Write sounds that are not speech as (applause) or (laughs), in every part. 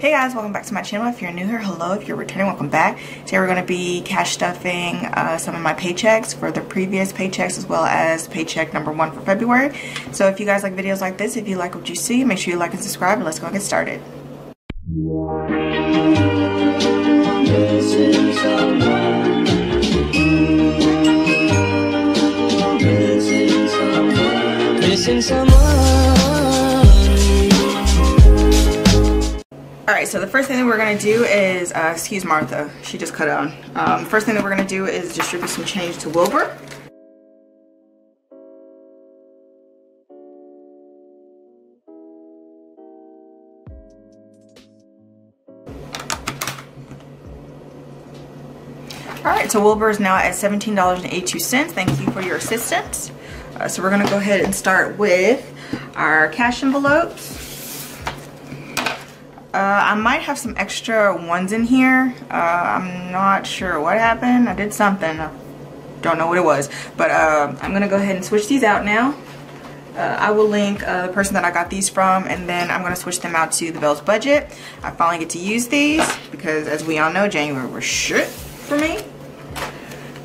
Hey guys, welcome back to my channel. If you're new here, hello. If you're returning, welcome back. Today we're going to be cash stuffing uh, some of my paychecks for the previous paychecks as well as paycheck number one for February. So if you guys like videos like this, if you like what you see, make sure you like and subscribe and let's go and get started. Missing someone. Alright, so the first thing that we're to do is, uh, excuse Martha, she just cut on. Um, first thing that we're to do is distribute some change to Wilbur. Alright, so Wilbur is now at $17.82. Thank you for your assistance. Uh, so we're to go ahead and start with our cash envelopes. Uh, I might have some extra ones in here. Uh, I'm not sure what happened. I did something. I don't know what it was. But uh, I'm going to go ahead and switch these out now. Uh, I will link uh, the person that I got these from and then I'm going to switch them out to the Bell's Budget. I finally get to use these because as we all know January was shit for me.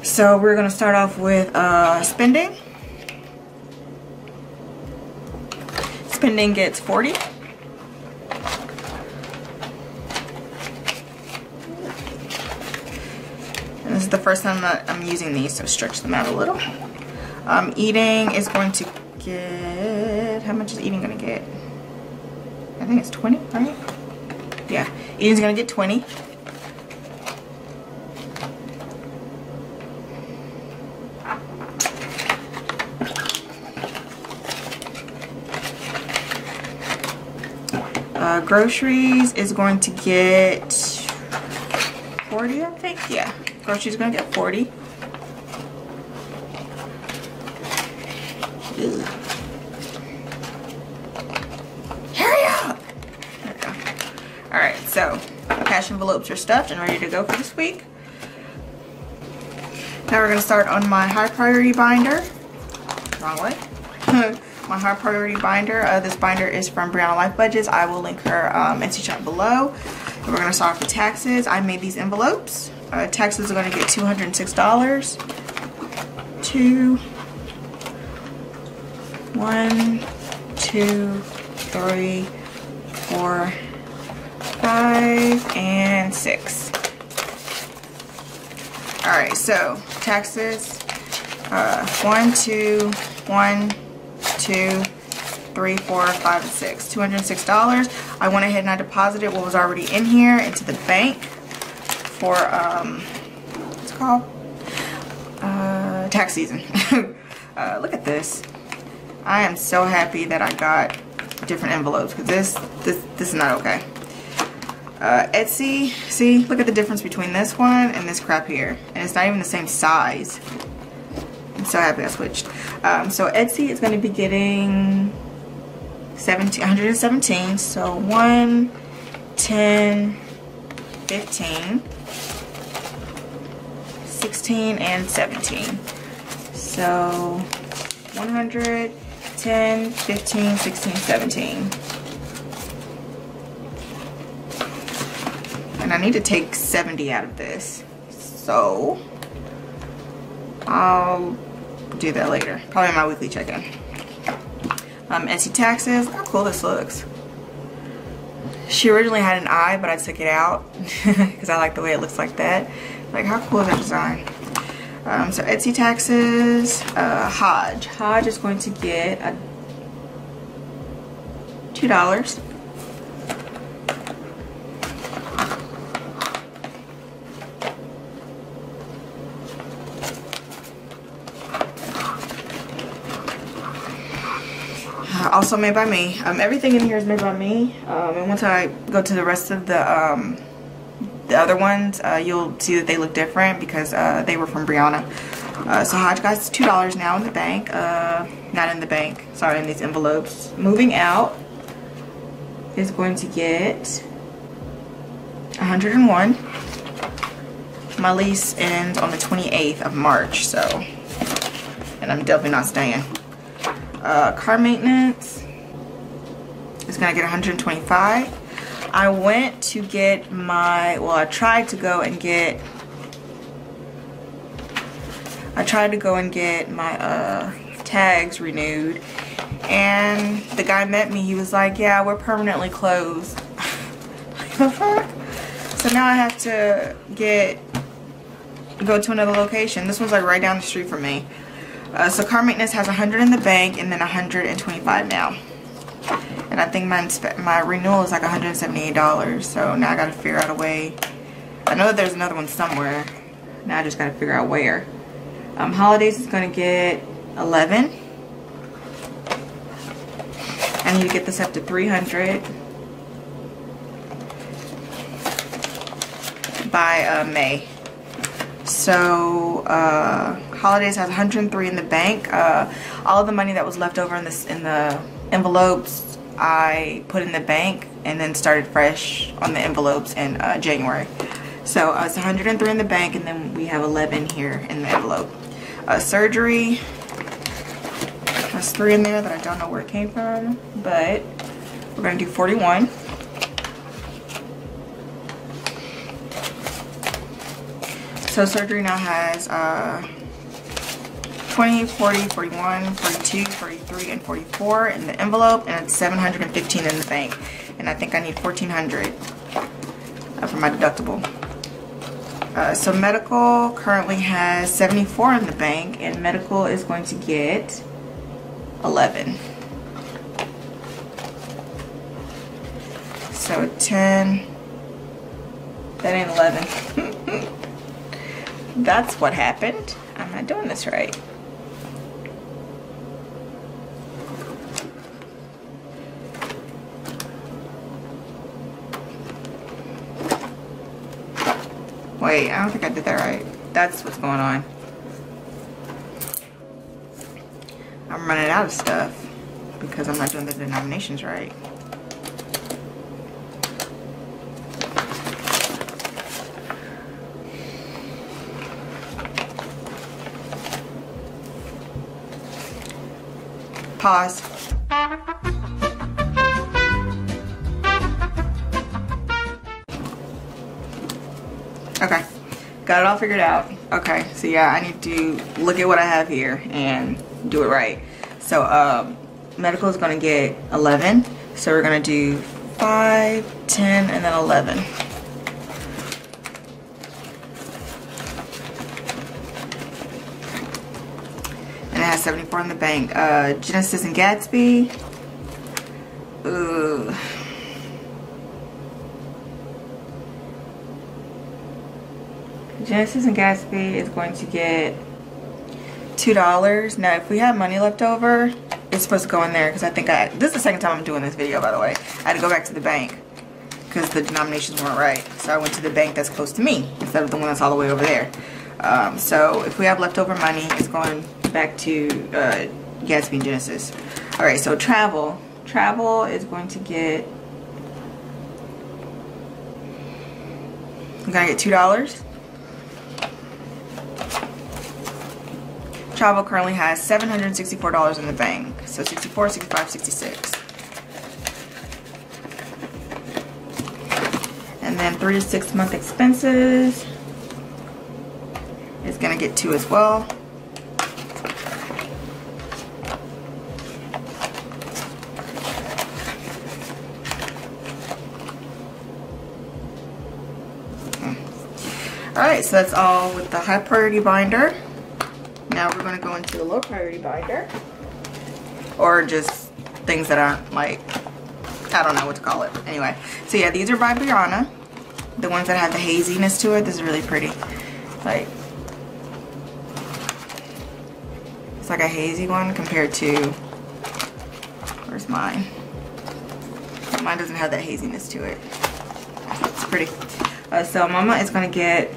So we're going to start off with uh, spending. Spending gets 40. Is the first time that I'm using these, so stretch them out a little. Um, eating is going to get, how much is eating going to get? I think it's 20, right? Yeah, eating's going to get 20. Uh, groceries is going to get 40, I think. Yeah, groceries going to get 40. Ugh. Alright, so cash envelopes are stuffed and ready to go for this week. Now we're going to start on my high priority binder. Wrong way. (laughs) my high priority binder. Uh, this binder is from Brianna Life Budgets. I will link her um, Etsy shop below. And we're going to start off with taxes. I made these envelopes. Uh, taxes are going to get $206. Two, one, two, three, four, five, and six. Alright, so taxes. Uh, one, two, one, two, three, four, five, and six. $206. I went ahead and I deposited what was already in here into the bank for, um, what's it called? Uh, tax season. (laughs) uh, look at this. I am so happy that I got different envelopes because this, this, this is not okay. Uh, Etsy, see, look at the difference between this one and this crap here. And it's not even the same size. I'm so happy I switched. Um, so Etsy is going to be getting 17, 117. So 1, 10, 15, 16, and 17. So 100, 10, 15, 16, 17. And I need to take 70 out of this. So I'll do that later. Probably my weekly check-in. Um, Etsy taxes. How cool this looks. She originally had an eye, but I took it out (laughs) because I like the way it looks like that. Like, how cool is that design? Um, so Etsy taxes, uh, Hodge. Hodge is going to get a $2. also made by me. Um, everything in here is made by me. Um, and once I go to the rest of the um, the other ones, uh, you'll see that they look different because uh, they were from Brianna. Uh, so Hodge guys, two dollars now in the bank. Uh, not in the bank. Sorry, in these envelopes. Moving out is going to get 101. My lease ends on the 28th of March, so and I'm definitely not staying. Uh, car maintenance is gonna get 125. I went to get my, well, I tried to go and get, I tried to go and get my uh, tags renewed. And the guy met me, he was like, yeah, we're permanently closed. (laughs) So now I have to get, go to another location. This one's like right down the street from me. Uh, so car maintenance has 100 in the bank and then 125 now. And I think my, my renewal is like $178. So now I gotta figure out a way. I know that there's another one somewhere. Now I just gotta figure out where. Um, holidays is gonna get 11. I need to get this up to 300 by uh, May. So uh, holidays has 103 in the bank. Uh, all of the money that was left over in this in the envelopes, I put in the bank and then started fresh on the envelopes in uh, January. So uh, it's 103 in the bank, and then we have 11 here in the envelope. Uh, surgery, there's three in there that I don't know where it came from, but we're gonna do 41. So surgery now has uh, 20, 40, 41, 42, 43, and 44 in the envelope, and it's 715 in the bank. And I think I need 1400 uh, for my deductible. Uh, so medical currently has 74 in the bank, and medical is going to get 11. So 10, that ain't 11. (laughs) That's what happened. I'm not doing this right. Wait, I don't think I did that right. That's what's going on. I'm running out of stuff because I'm not doing the denominations right. Pause. Got it all figured out. Okay, so yeah, I need to look at what I have here and do it right. So um, medical is gonna get 11. So we're gonna do 5, 10, and then 11. And it has 74 in the bank. Uh, Genesis and Gatsby. Ooh. Genesis and Gatsby is going to get $2. Now, if we have money left over, it's supposed to go in there because I think I, this is the second time I'm doing this video, by the way. I had to go back to the bank because the denominations weren't right. So I went to the bank that's close to me instead of the one that's all the way over there. Um, so if we have leftover money, it's going back to uh, Gatsby and Genesis. All right, so travel. Travel is going to get, I'm gonna get $2. Travel currently has $764 in the bank. So 64, 65, 66. And then three to six month expenses is gonna get two as well. Hmm. All right, so that's all with the high priority binder. To the low priority binder. Or just things that aren't like, I don't know what to call it. Anyway, so yeah, these are by Brianna. The ones that have the haziness to it. This is really pretty. Like, it's like a hazy one compared to, where's mine? Mine doesn't have that haziness to it. It's pretty. Uh, so Mama is to get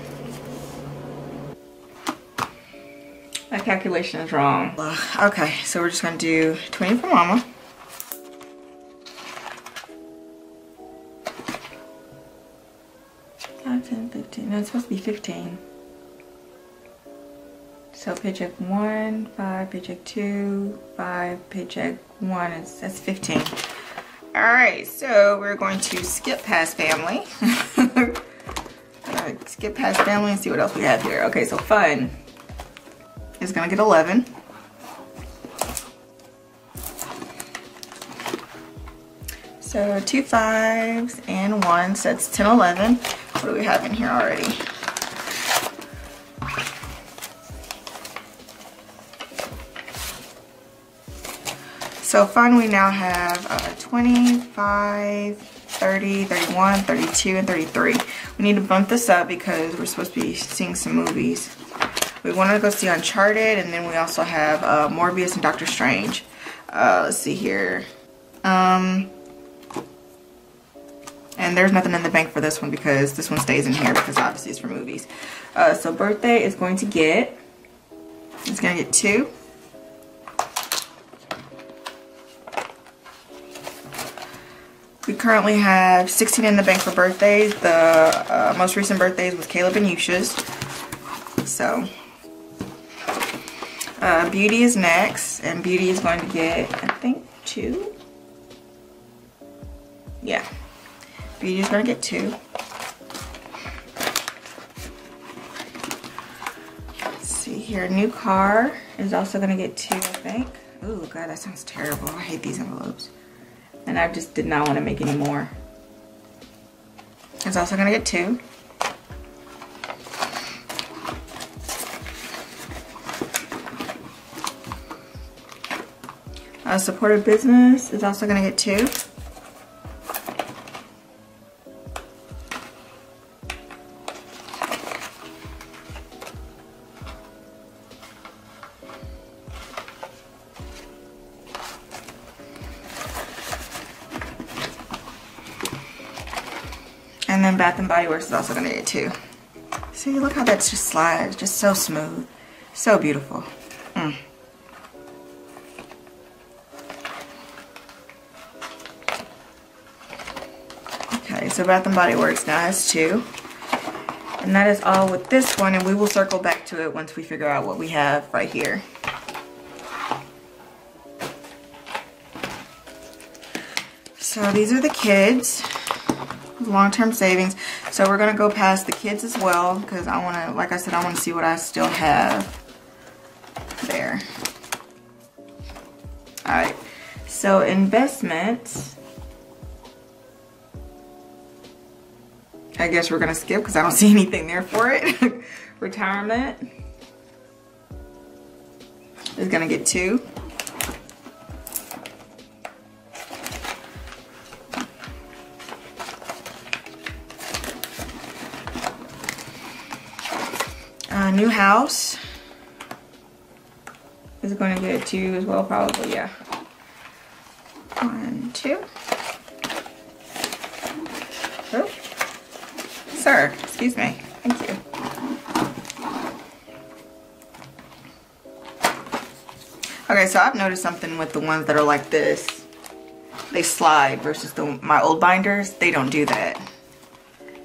calculation is wrong. Okay, so we're just gonna do 20 for mama. Five, 10, 15. No, it's supposed to be 15. So paycheck one, five, paycheck two, five, paycheck one, it's, that's 15. All All right, so we're going to skip past family. (laughs) All right, skip past family and see what else we have here. Okay, so fun is gonna get 11. So two fives and one, so that's 10, 11. What do we have in here already? So fun, we now have uh, 25, 30, 31, 32, and 33. We need to bump this up because we're supposed to be seeing some movies. We want to go see Uncharted, and then we also have uh, Morbius and Doctor Strange. Uh, let's see here. Um, and there's nothing in the bank for this one because this one stays in here because obviously it's for movies. Uh, so birthday is going to get, it's going to get two. We currently have 16 in the bank for birthdays. The uh, most recent birthdays was Caleb and Yusha's. So, uh, Beauty is next, and Beauty is going to get, I think, two. Yeah, Beauty is going to get two. Let's see here, new car is also going to get two, I think. Oh, God, that sounds terrible. I hate these envelopes and I just did not want to make any more. It's also going to get two. A supportive business is also going to get two. And then Bath and Body Works is also gonna get two. See, look how that's just slides, just so smooth. So beautiful. So Bath and Body Works now has two. And that is all with this one, and we will circle back to it once we figure out what we have right here. So these are the kids long-term savings. So we're to go past the kids as well because I want to, like I said, I want to see what I still have there. Alright, so investments. I guess we're to skip because I don't (laughs) see anything there for it. (laughs) Retirement is to get two. Uh, new house is going to get two as well, probably, yeah. One, two. Oh, sir, excuse me. Thank you. Okay, so I've noticed something with the ones that are like this. They slide versus the my old binders. They don't do that.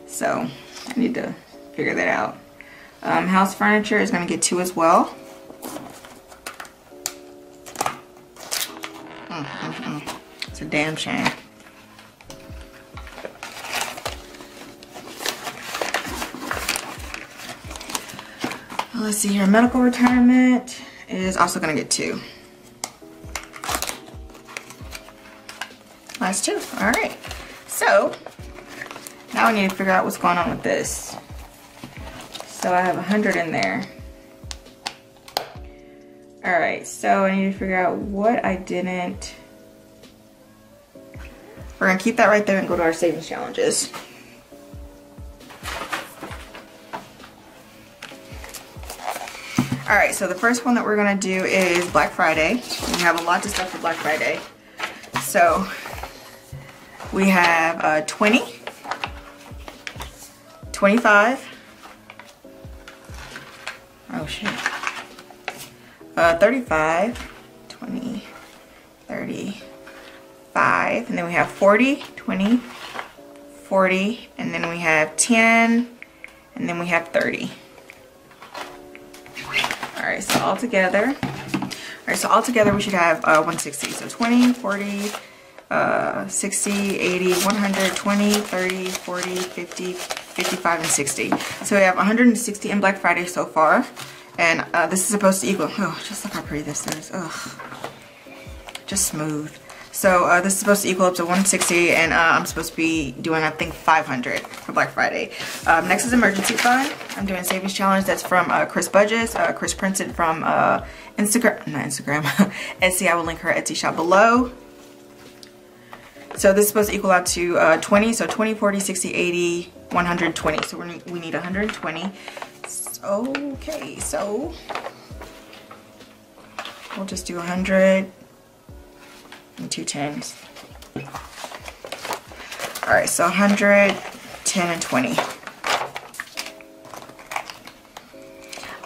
So I need to figure that out. Um, house furniture is going to get two as well. Mm. It's a damn shame. See here. Medical retirement is also going to get two. Last two. All right. So now we need to figure out what's going on with this. So I have 100 in there. All right, so I need to figure out what I didn't. We're gonna keep that right there and go to our savings challenges. All right, so the first one that we're gonna do is Black Friday. We have a lot of stuff for Black Friday. So we have uh, 20, 25, oh shit, uh, 35, 20, 35, and then we have 40, 20, 40, and then we have 10, and then we have 30. Right, so all together, all right, so all together we should have uh, 160. So 20, 40, uh, 60, 80, 100, 20, 30, 40, 50, 55, and 60. So we have 160 in Black Friday so far. And uh, this is supposed to equal, oh, just look how pretty this is. Ugh. Just smooth. So uh, this is supposed to equal up to 160 and uh, I'm supposed to be doing I think 500 for Black Friday. Um, next is emergency fund. I'm doing savings challenge that's from uh, Chris Budges. Uh, KrisPrintsIt from uh, Instagram, not Instagram, (laughs) Etsy. I will link her Etsy shop below. So this is supposed to equal out to uh, 20. So 20, 40, 60, 80, 120. So we we need 120. Okay, so we'll just do 100 and two tens. All right, so 100, 10, and 20.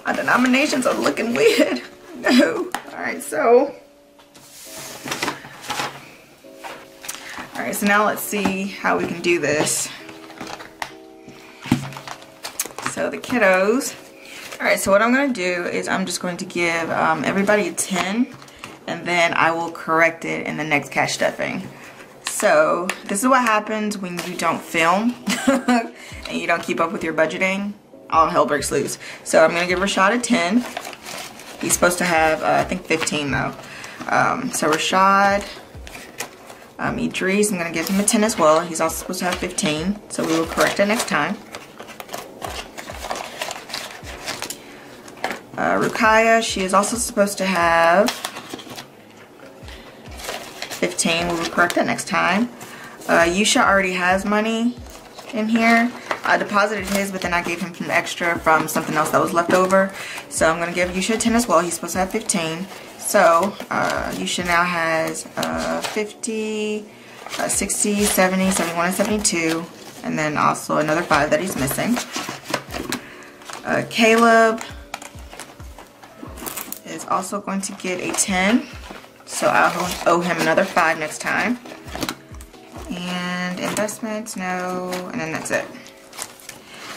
Our denominations are looking weird. (laughs) No. All right, so. All right, so now let's see how we can do this. So the kiddos. All right, so what I'm gonna do is I'm just going to give um, everybody a 10 and then I will correct it in the next cash stuffing. So this is what happens when you don't film (laughs) and you don't keep up with your budgeting. All hell breaks loose. So I'm gonna give Rashad a 10. He's supposed to have, uh, I think 15 though. Um, so Rashad, um, Idris, I'm gonna give him a 10 as well. He's also supposed to have 15. So we will correct it next time. Uh, Rukaya, she is also supposed to have 15. We will correct that next time. Uh, Yusha already has money in here. I deposited his, but then I gave him some extra from something else that was left over. So I'm going to give Yusha 10 as well. He's supposed to have 15. So uh, Yusha now has uh, 50, uh, 60, 70, 71, and 72. And then also another 5 that he's missing. Uh, Caleb is also going to get a 10. So I'll owe him another five next time. And investments, no, and then that's it.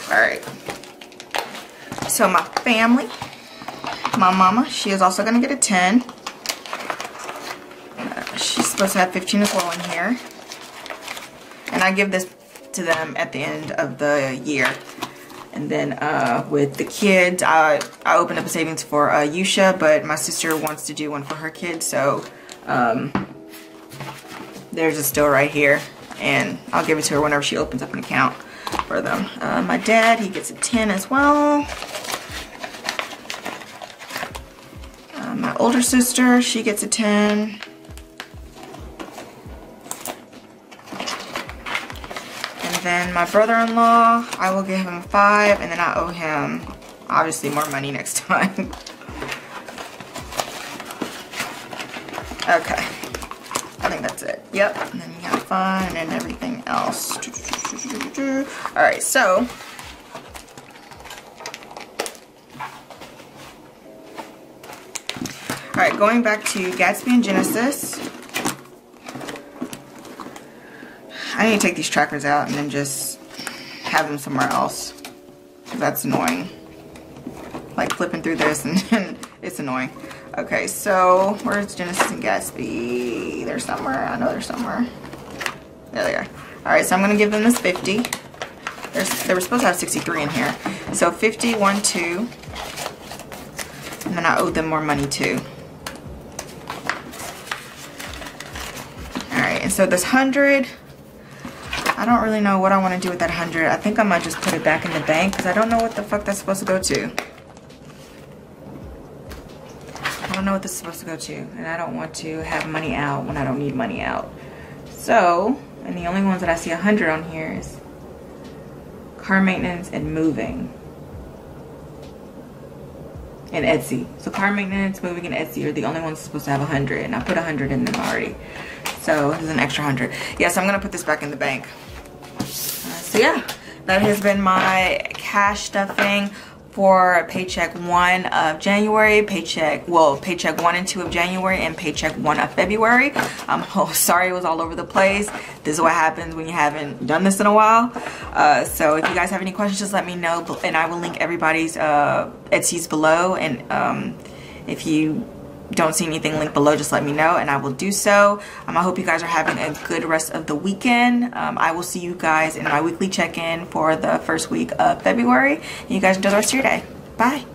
All right. So my family, my mama, she is also gonna get a 10. Uh, she's supposed to have 15 as well in here. And I give this to them at the end of the year. And then uh, with the kids, I, I opened up a savings for uh, Yusha, but my sister wants to do one for her kids, so um, there's a still right here. And I'll give it to her whenever she opens up an account for them. Uh, my dad, he gets a 10 as well. Uh, my older sister, she gets a 10. Then my brother-in-law, I will give him five, and then I owe him obviously more money (laughs) next time. okay. I think that's it. Yep. And then you got fun and everything else. Alright, so Alright, going back to Gatsby and Genesis. I need to take these trackers out and then just have them somewhere else. That's annoying. Like flipping through this and (laughs) it's annoying. Okay, so where's Genesis and Gatsby? They're somewhere. I know they're somewhere. There they are. Alright, so I'm going to give them this 50. There's, they were supposed to have 63 in here. So 50, 1, 2. And then I owe them more money too. Alright, and so this 100 I don't really know what I want to do with that 100. I think I might just put it back in the bank because I don't know what the fuck that's supposed to go to. I don't know what this is supposed to go to. And I don't want to have money out when I don't need money out. So, and the only ones that I see 100 on here is car maintenance and moving. And Etsy. So car maintenance, moving, and Etsy are the only ones supposed to have 100. And I put 100 in them already. So this is an extra 100. Yes, I'm going to put this back in the bank so yeah, that has been my cash stuffing for paycheck one of January, paycheck, well, paycheck one and two of January, and paycheck one of February. I'm (laughs) oh, sorry it was all over the place. This is what happens when you haven't done this in a while. Uh, so if you guys have any questions, just let me know, and I will link everybody's uh, Etsy's below. And um, if you don't see anything linked below, just let me know and I will do so. Um, I hope you guys are having a good rest of the weekend. Um, I will see you guys in my weekly check-in for the first week of February. You guys enjoy the rest of your day. Bye.